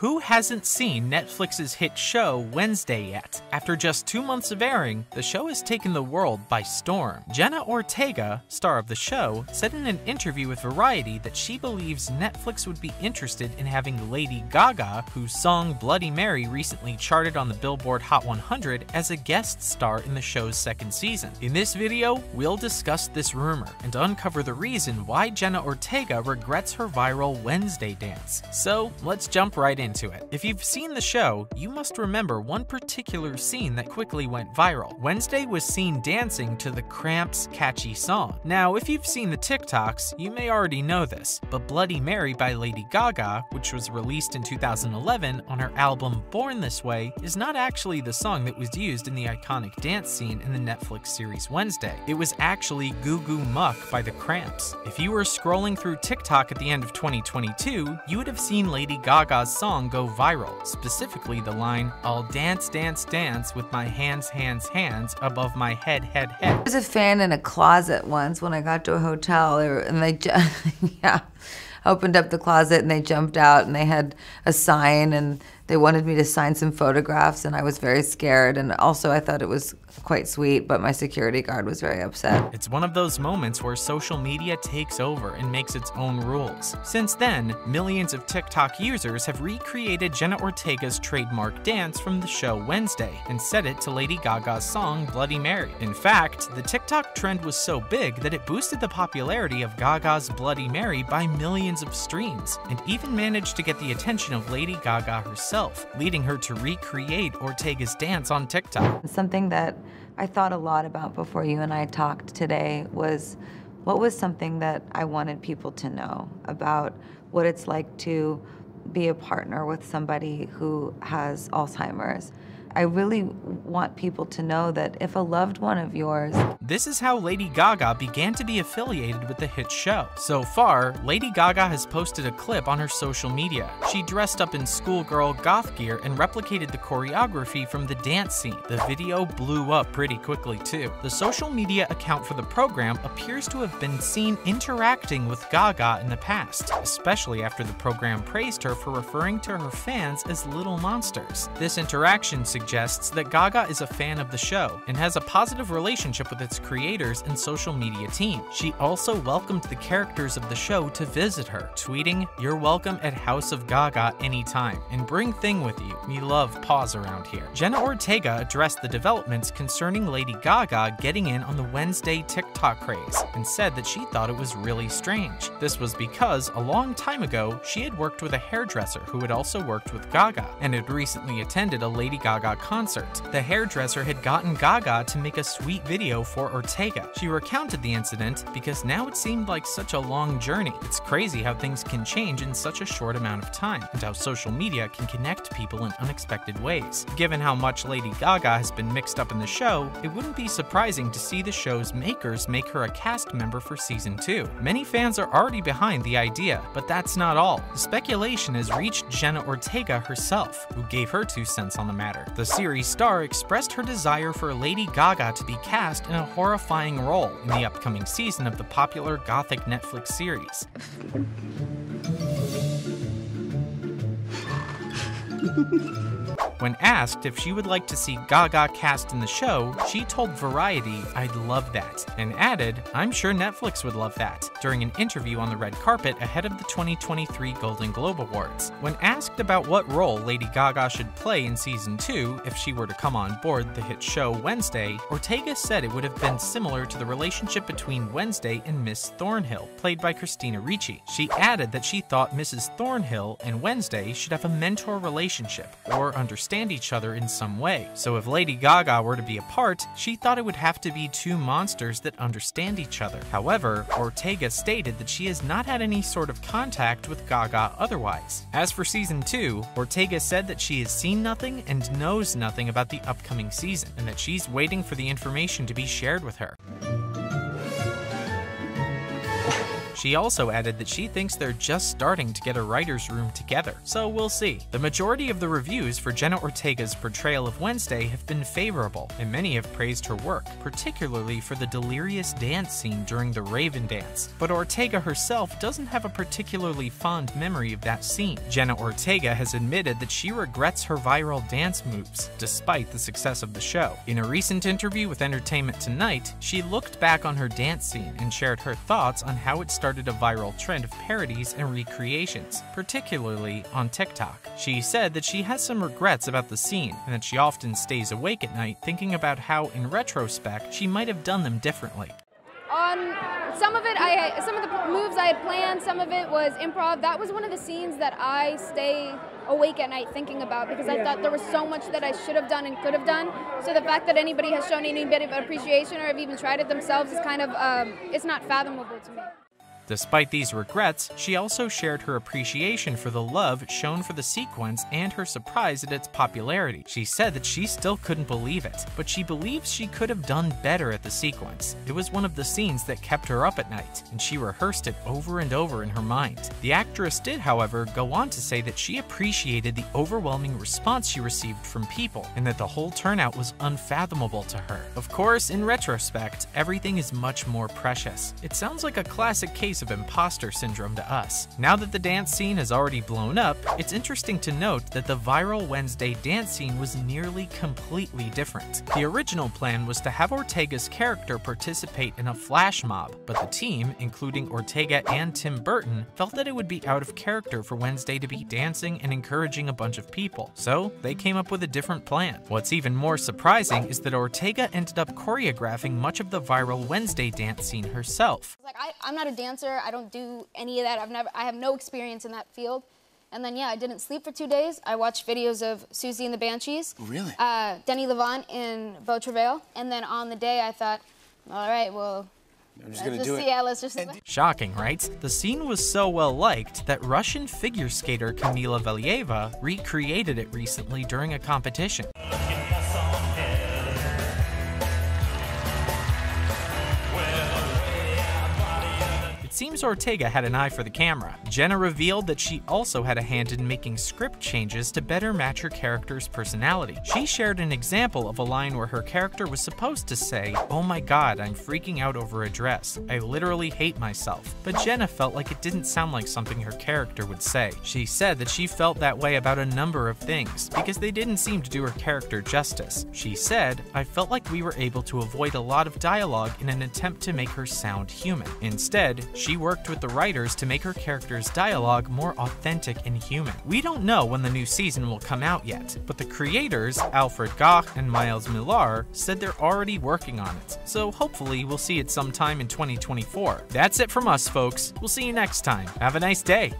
Who hasn't seen Netflix's hit show Wednesday yet? After just two months of airing, the show has taken the world by storm. Jenna Ortega, star of the show, said in an interview with Variety that she believes Netflix would be interested in having Lady Gaga, whose song Bloody Mary recently charted on the Billboard Hot 100, as a guest star in the show's second season. In this video, we'll discuss this rumor and uncover the reason why Jenna Ortega regrets her viral Wednesday dance. So let's jump right in into it. If you've seen the show, you must remember one particular scene that quickly went viral. Wednesday was seen dancing to the Cramps' catchy song. Now, if you've seen the TikToks, you may already know this, but Bloody Mary by Lady Gaga, which was released in 2011 on her album Born This Way, is not actually the song that was used in the iconic dance scene in the Netflix series Wednesday. It was actually Goo Goo Muck by the Cramps. If you were scrolling through TikTok at the end of 2022, you would have seen Lady Gaga's song song go viral, specifically the line, I'll dance, dance, dance with my hands, hands, hands above my head, head, head. There was a fan in a closet once when I got to a hotel, and they, yeah, opened up the closet and they jumped out and they had a sign and they wanted me to sign some photographs and I was very scared and also I thought it was quite sweet, but my security guard was very upset. It's one of those moments where social media takes over and makes its own rules. Since then, millions of TikTok users have recreated Jenna Ortega's trademark dance from the show Wednesday and set it to Lady Gaga's song Bloody Mary. In fact, the TikTok trend was so big that it boosted the popularity of Gaga's Bloody Mary by millions of streams, and even managed to get the attention of Lady Gaga herself, leading her to recreate Ortega's dance on TikTok. Something that I thought a lot about before you and I talked today was what was something that I wanted people to know about what it's like to be a partner with somebody who has Alzheimer's. I really want people to know that if a loved one of yours. This is how Lady Gaga began to be affiliated with the hit show. So far, Lady Gaga has posted a clip on her social media. She dressed up in schoolgirl goth gear and replicated the choreography from the dance scene. The video blew up pretty quickly too. The social media account for the program appears to have been seen interacting with Gaga in the past, especially after the program praised her for referring to her fans as little monsters. This interaction suggests that Gaga is a fan of the show and has a positive relationship with its creators and social media team. She also welcomed the characters of the show to visit her, tweeting, You're welcome at House of Gaga anytime, and bring Thing with you. We love paws around here. Jenna Ortega addressed the developments concerning Lady Gaga getting in on the Wednesday TikTok craze and said that she thought it was really strange. This was because a long time ago, she had worked with a hairdresser who had also worked with Gaga and had recently attended a Lady Gaga Gaga concert. The hairdresser had gotten Gaga to make a sweet video for Ortega. She recounted the incident because now it seemed like such a long journey. It's crazy how things can change in such a short amount of time, and how social media can connect people in unexpected ways. Given how much Lady Gaga has been mixed up in the show, it wouldn't be surprising to see the show's makers make her a cast member for season 2. Many fans are already behind the idea, but that's not all. The speculation has reached Jenna Ortega herself, who gave her two cents on the matter. The series star expressed her desire for Lady Gaga to be cast in a horrifying role in the upcoming season of the popular Gothic Netflix series. When asked if she would like to see Gaga cast in the show, she told Variety, I'd love that, and added, I'm sure Netflix would love that, during an interview on the red carpet ahead of the 2023 Golden Globe Awards. When asked about what role Lady Gaga should play in season 2 if she were to come on board the hit show Wednesday, Ortega said it would have been similar to the relationship between Wednesday and Miss Thornhill, played by Christina Ricci. She added that she thought Mrs. Thornhill and Wednesday should have a mentor relationship, or understand each other in some way. So if Lady Gaga were to be a part, she thought it would have to be two monsters that understand each other. However, Ortega stated that she has not had any sort of contact with Gaga otherwise. As for season 2, Ortega said that she has seen nothing and knows nothing about the upcoming season, and that she's waiting for the information to be shared with her. She also added that she thinks they're just starting to get a writer's room together, so we'll see. The majority of the reviews for Jenna Ortega's portrayal of Wednesday have been favorable, and many have praised her work, particularly for the delirious dance scene during the Raven dance. But Ortega herself doesn't have a particularly fond memory of that scene. Jenna Ortega has admitted that she regrets her viral dance moves, despite the success of the show. In a recent interview with Entertainment Tonight, she looked back on her dance scene and shared her thoughts on how it started a viral trend of parodies and recreations, particularly on TikTok. She said that she has some regrets about the scene and that she often stays awake at night thinking about how, in retrospect, she might have done them differently. On some of it, I some of the moves I had planned, some of it was improv. That was one of the scenes that I stay awake at night thinking about because I thought there was so much that I should have done and could have done. So the fact that anybody has shown any bit of appreciation or have even tried it themselves is kind of um, it's not fathomable to me. Despite these regrets, she also shared her appreciation for the love shown for the sequence and her surprise at its popularity. She said that she still couldn't believe it, but she believes she could have done better at the sequence. It was one of the scenes that kept her up at night, and she rehearsed it over and over in her mind. The actress did, however, go on to say that she appreciated the overwhelming response she received from people, and that the whole turnout was unfathomable to her. Of course, in retrospect, everything is much more precious. It sounds like a classic case of imposter syndrome to us. Now that the dance scene has already blown up, it's interesting to note that the viral Wednesday dance scene was nearly completely different. The original plan was to have Ortega's character participate in a flash mob, but the team, including Ortega and Tim Burton, felt that it would be out of character for Wednesday to be dancing and encouraging a bunch of people, so they came up with a different plan. What's even more surprising is that Ortega ended up choreographing much of the viral Wednesday dance scene herself. Like I, I'm not a dancer. I don't do any of that. I've never, I have no experience in that field. And then, yeah, I didn't sleep for two days. I watched videos of Siouxsie and the Banshees. Really? Uh, Denis Lavant in Beau Travail. And then on the day, I thought, all right, well, I'm just let's gonna just do see. it. Yeah, let's just. Shocking, right? The scene was so well liked that Russian figure skater Kamila Valieva recreated it recently during a competition. Seems Ortega had an eye for the camera. Jenna revealed that she also had a hand in making script changes to better match her character's personality. She shared an example of a line where her character was supposed to say, Oh my god, I'm freaking out over a dress. I literally hate myself. But Jenna felt like it didn't sound like something her character would say. She said that she felt that way about a number of things, because they didn't seem to do her character justice. She said, I felt like we were able to avoid a lot of dialogue in an attempt to make her sound human. Instead, she worked with the writers to make her character's dialogue more authentic and human. We don't know when the new season will come out yet, but the creators, Alfred Gough and Miles Millar, said they're already working on it, so hopefully we'll see it sometime in 2024. That's it from us, folks. We'll see you next time. Have a nice day.